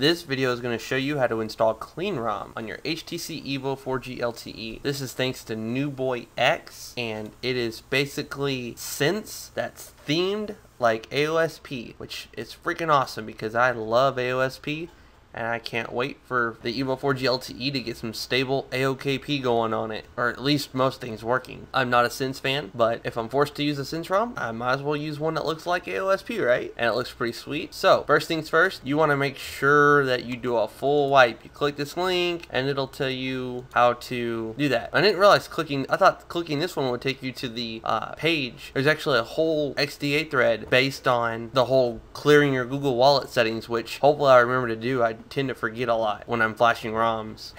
This video is going to show you how to install CleanROM on your HTC Evo 4G LTE. This is thanks to Newboy X and it is basically Sense that's themed like AOSP, which is freaking awesome because I love AOSP and I can't wait for the Evo 4G LTE to get some stable AOKP going on it, or at least most things working. I'm not a Sense fan, but if I'm forced to use a Sense ROM, I might as well use one that looks like AOSP, right? And it looks pretty sweet. So, first things first, you want to make sure that you do a full wipe. You click this link, and it'll tell you how to do that. I didn't realize clicking, I thought clicking this one would take you to the uh, page. There's actually a whole XDA thread based on the whole clearing your Google Wallet settings, which hopefully I remember to do. I tend to forget a lot when I'm flashing ROMs.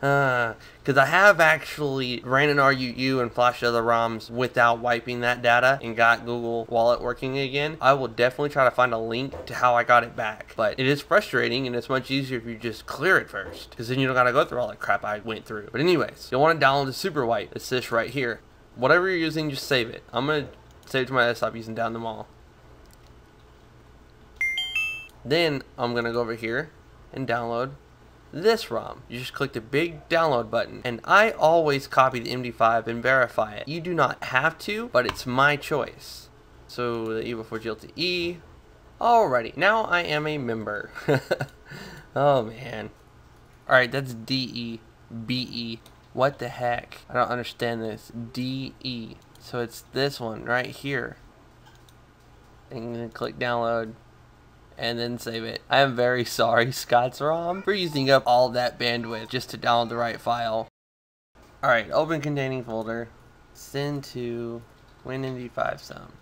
Because uh, I have actually ran an RUU and flashed other ROMs without wiping that data and got Google Wallet working again. I will definitely try to find a link to how I got it back. But it is frustrating and it's much easier if you just clear it first. Because then you don't got to go through all that crap I went through. But anyways, you'll want to download the Super Wipe. It's this right here. Whatever you're using, just save it. I'm going to save it to my desktop using DownThemAll. Then I'm to go over here and download this ROM. You just click the big download button and I always copy the MD5 and verify it. You do not have to, but it's my choice. So the Evo 4G LTE. Alrighty, now I am a member. oh man. Alright, that's DE, BE. What the heck? I don't understand this. DE. So it's this one right here. And click download and then save it. I am very sorry, Scott's ROM, for using up all that bandwidth just to download the right file. Alright, open containing folder, send to WinMD5 sum.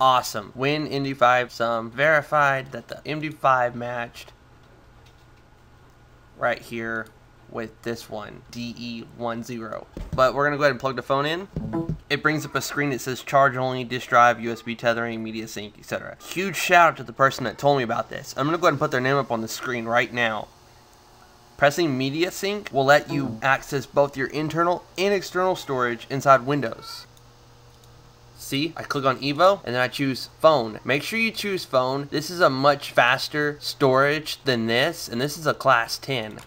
Awesome. WinMD5 sum verified that the MD5 matched right here with this one, DE10. But we're to go ahead and plug the phone in. It brings up a screen that says charge only, disk drive, USB tethering, media sync, etc. Huge shout out to the person that told me about this. I'm to go ahead and put their name up on the screen right now. Pressing media sync will let you access both your internal and external storage inside Windows. See, I click on Evo and then I choose phone. Make sure you choose phone. This is a much faster storage than this and this is a class 10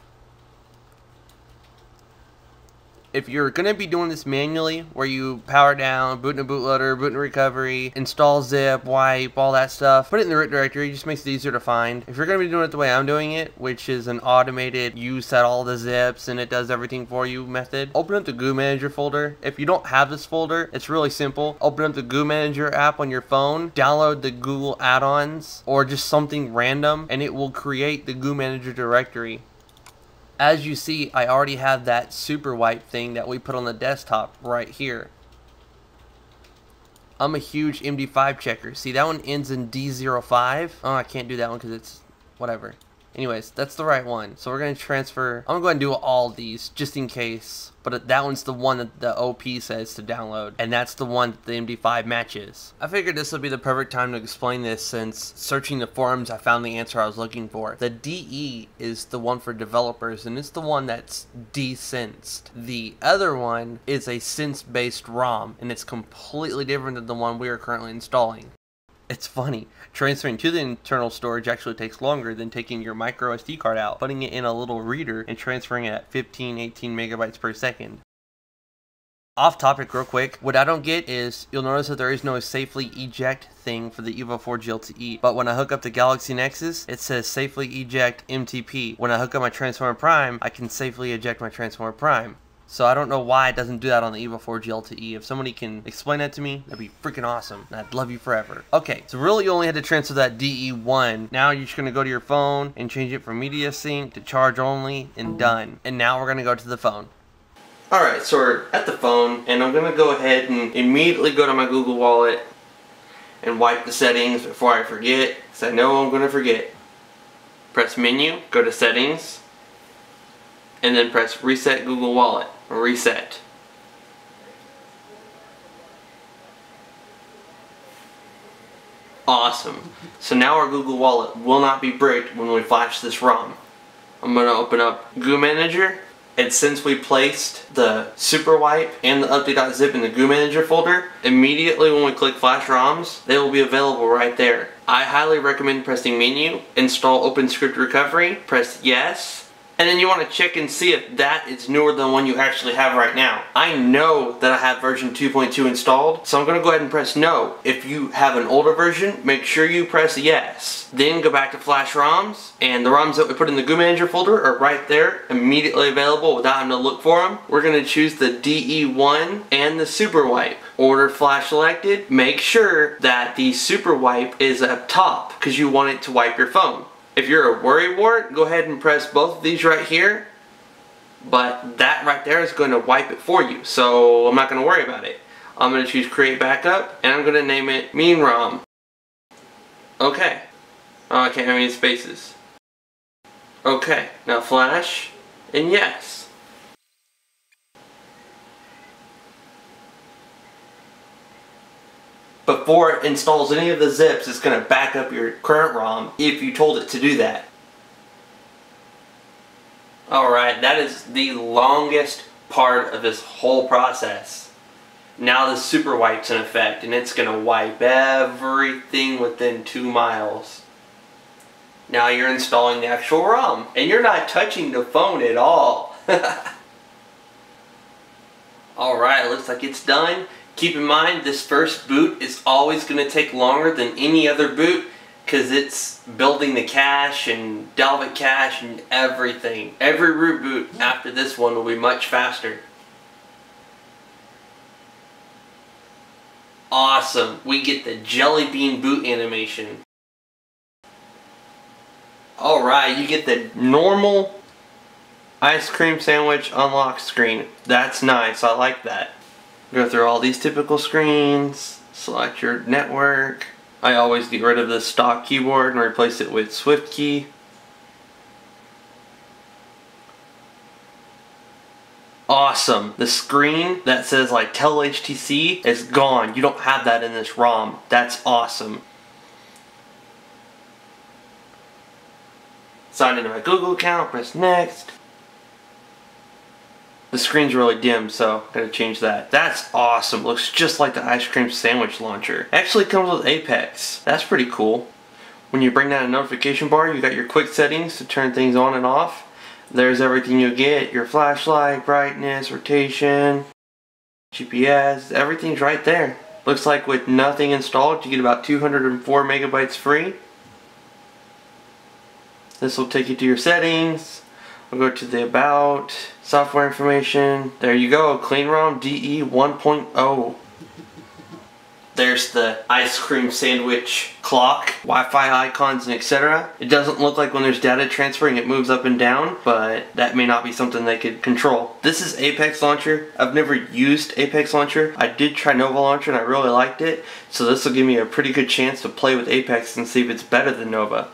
if you're going to be doing this manually, where you power down, boot in a bootloader, boot in recovery, install zip, wipe, all that stuff, put it in the root directory, it just makes it easier to find. If you're going to be doing it the way I'm doing it, which is an automated, you set all the zips and it does everything for you method, open up the Goo Manager folder. If you don't have this folder, it's really simple. Open up the Goo Manager app on your phone, download the Google add-ons, or just something random, and it will create the Goo Manager directory as you see, I already have that super wipe thing that we put on the desktop right here. I'm a huge MD5 checker. See, that one ends in D05. Oh, I can't do that one because it's whatever. Anyways, that's the right one. So we're going to transfer. I'm going to go ahead and do all these just in case. But that one's the one that the OP says to download. And that's the one that the MD5 matches. I figured this would be the perfect time to explain this since searching the forums I found the answer I was looking for. The DE is the one for developers and it's the one that's desensed. The other one is a sense-based ROM and it's completely different than the one we are currently installing. It's funny. Transferring to the internal storage actually takes longer than taking your micro SD card out, putting it in a little reader, and transferring it at 15, 18 megabytes per second. Off topic real quick, what I don't get is, you'll notice that there is no safely eject thing for the EVO 4G LTE, but when I hook up the Galaxy Nexus, it says safely eject MTP. When I hook up my Transformer Prime, I can safely eject my Transformer Prime. So I don't know why it doesn't do that on the EVO 4G LTE. If somebody can explain that to me, that'd be freaking awesome. I'd love you forever. Okay, so really you only had to transfer that DE1. Now you're just gonna go to your phone and change it from media sync to charge only and done. And now we're gonna go to the phone. Alright, so we're at the phone and I'm gonna go ahead and immediately go to my Google Wallet and wipe the settings before I forget, because I know I'm gonna forget. Press menu, go to settings, and then press reset Google Wallet reset. Awesome. So now our Google Wallet will not be bricked when we flash this ROM. I'm going to open up Goo Manager And since we placed the super wipe and the update.zip in the goo manager folder, immediately when we click flash ROMs, they will be available right there. I highly recommend pressing menu, install OpenScript recovery, press yes, and then you want to check and see if that is newer than the one you actually have right now. I know that I have version 2.2 installed, so I'm going to go ahead and press no. If you have an older version, make sure you press yes. Then go back to Flash ROMs, and the ROMs that we put in the Goo Manager folder are right there, immediately available without having to look for them. We're going to choose the DE1 and the Super Wipe. Order Flash selected. Make sure that the Super Wipe is up top, because you want it to wipe your phone. If you're a worrywart, go ahead and press both of these right here. But that right there is going to wipe it for you. So I'm not going to worry about it. I'm going to choose create backup and I'm going to name it MeanROM. Okay. Oh, I can't have any spaces. Okay. Now flash and yes. Before it installs any of the zips, it's going to back up your current ROM if you told it to do that. Alright, that is the longest part of this whole process. Now the super wipe's in effect and it's going to wipe everything within two miles. Now you're installing the actual ROM and you're not touching the phone at all. Alright, looks like it's done. Keep in mind, this first boot is always going to take longer than any other boot because it's building the cache and Dalvik cache and everything. Every root boot after this one will be much faster. Awesome. We get the jelly bean boot animation. Alright, you get the normal ice cream sandwich unlock screen. That's nice. I like that. Go through all these typical screens, select your network. I always get rid of the stock keyboard and replace it with SwiftKey. Awesome. The screen that says like tell HTC is gone. You don't have that in this ROM. That's awesome. Sign into my Google account, press next. The screen's really dim, so gotta change that. That's awesome. Looks just like the ice cream sandwich launcher. Actually comes with Apex. That's pretty cool. When you bring down a notification bar, you got your quick settings to turn things on and off. There's everything you get. Your flashlight, brightness, rotation, GPS, everything's right there. Looks like with nothing installed, you get about 204 megabytes free. This will take you to your settings. We'll go to the About, software information. There you go, CleanROM DE 1.0. There's the ice cream sandwich clock, Wi-Fi icons, and etc. It doesn't look like when there's data transferring it moves up and down, but that may not be something they could control. This is Apex Launcher. I've never used Apex Launcher. I did try Nova Launcher and I really liked it, so this will give me a pretty good chance to play with Apex and see if it's better than Nova.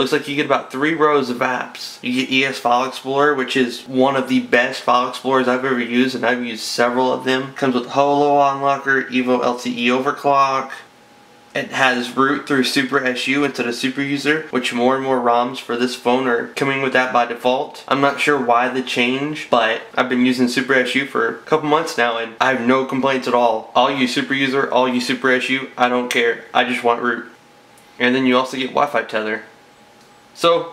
Looks like you get about three rows of apps. You get ES File Explorer, which is one of the best file explorers I've ever used, and I've used several of them. Comes with Holo Unlocker, Evo LTE Overclock. It has root through Super SU instead of Super User, which more and more ROMs for this phone are coming with that by default. I'm not sure why the change, but I've been using Super SU for a couple months now and I have no complaints at all. I'll use Super User, I'll use Super SU, I don't care. I just want root. And then you also get Wi-Fi tether. So,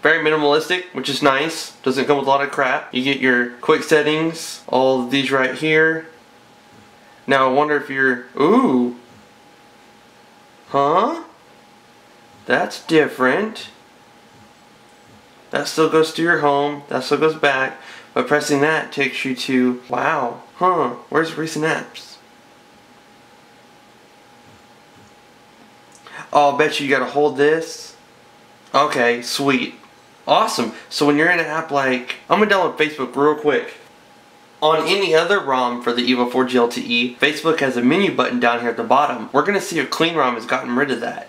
very minimalistic, which is nice. Doesn't come with a lot of crap. You get your quick settings, all these right here. Now I wonder if you're, ooh, huh? That's different. That still goes to your home, that still goes back, but pressing that takes you to, wow, huh, where's recent apps? Oh, I bet you, you gotta hold this Okay, sweet. Awesome. So when you're in an app like, I'm to download Facebook real quick. On any other ROM for the Evo 4G LTE, Facebook has a menu button down here at the bottom. We're to see if Clean ROM has gotten rid of that.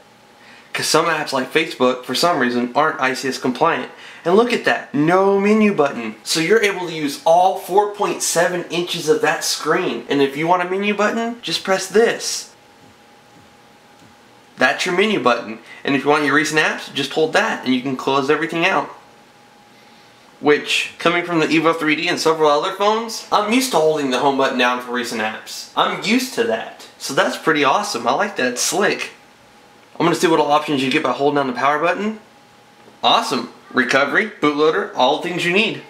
Because some apps like Facebook, for some reason, aren't ICS compliant. And look at that, no menu button. So you're able to use all 4.7 inches of that screen. And if you want a menu button, just press this. That's your menu button. And if you want your recent apps, just hold that and you can close everything out. which coming from the Evo 3D and several other phones, I'm used to holding the home button down for recent apps. I'm used to that. So that's pretty awesome. I like that. It's slick. I'm going to see what all options you get by holding down the power button. Awesome. Recovery, bootloader, all the things you need.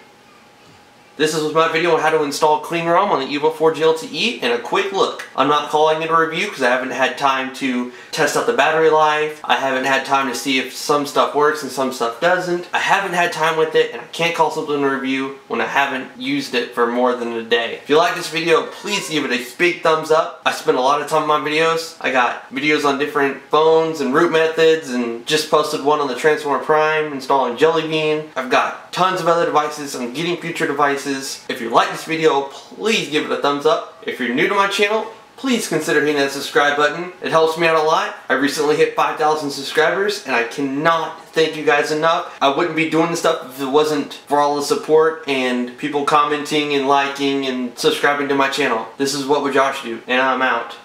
This is my video on how to install Clean ROM on the Evo 4 LTE and a quick look. I'm not calling it a review because I haven't had time to test out the battery life. I haven't had time to see if some stuff works and some stuff doesn't. I haven't had time with it and I can't call something a review when I haven't used it for more than a day. If you like this video, please give it a big thumbs up. I spend a lot of time on my videos. I got videos on different phones and root methods and just posted one on the Transformer Prime installing Jelly Bean. I've got tons of other devices. I'm getting future devices if you like this video, please give it a thumbs up. If you're new to my channel, please consider hitting that subscribe button. It helps me out a lot. I recently hit 5,000 subscribers and I cannot thank you guys enough. I wouldn't be doing this stuff if it wasn't for all the support and people commenting and liking and subscribing to my channel. This is what would Josh do and I'm out.